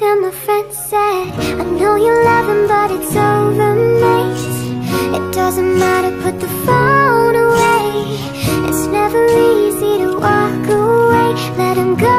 and my friend said I know you love him but it's over mate. It doesn't matter put the phone away. It's never easy to walk away. Let him go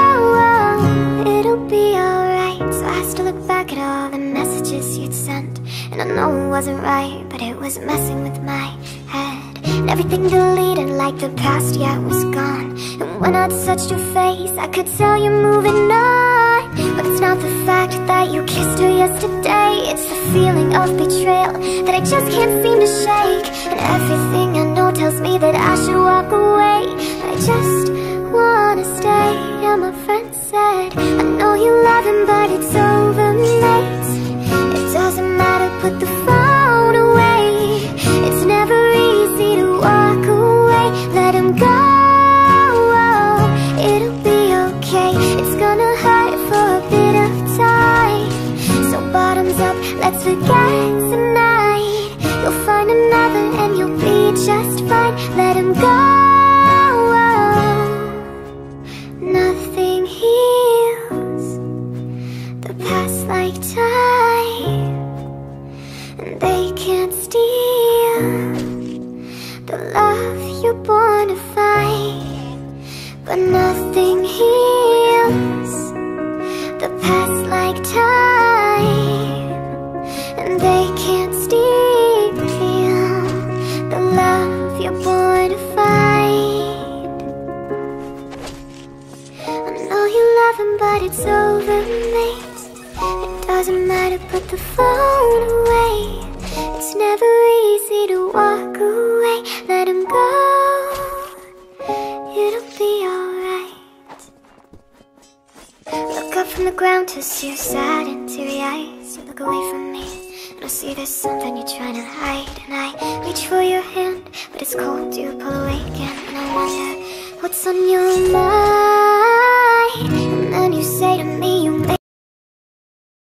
oh, It'll be alright. So I still look back at all the messages you'd sent. And I know it wasn't right But it was messing with my head. And everything deleted like the past, yeah, was gone. And when I'd touched your face I could tell you're moving on not the fact that you kissed her yesterday. It's the feeling of betrayal that I just can't seem to shake. And everything I know tells me that I should walk away. I just wanna stay. And my friend said I know you love him but it's over mate It doesn't matter, put the let's forget tonight. You'll find another and you'll be just fine. Let him go. Nothing heals The past like time. And they can't steal The love you're born it's over, mate. It doesn't matter, put the phone away. It's never easy to walk away. Let him go. It'll be alright. Look up from the ground to see your sad and teary eyes. You look away from me. And I see there's something you're trying to hide And I reach for your hand But it's cold, you pull away again And I wonder What's on your mind?